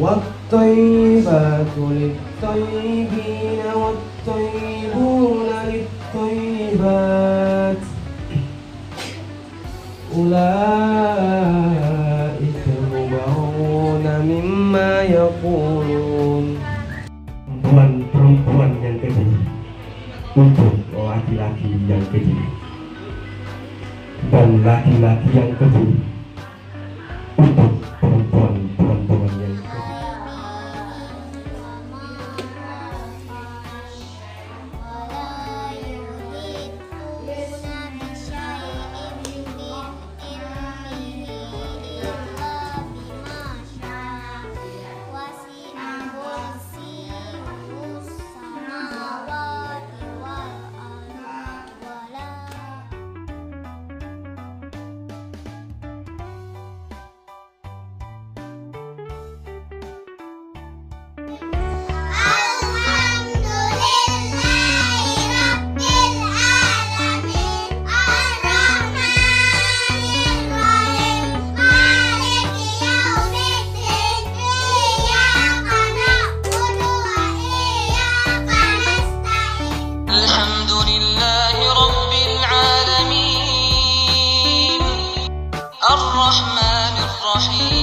والطيبات للطيبين والطيبون للطيبات أولئك مبرون مما يقولون perempuan-perempuan yang keji untuk laki-laki yang keji dan laki-laki yang keji untuk الرحمن الرحيم.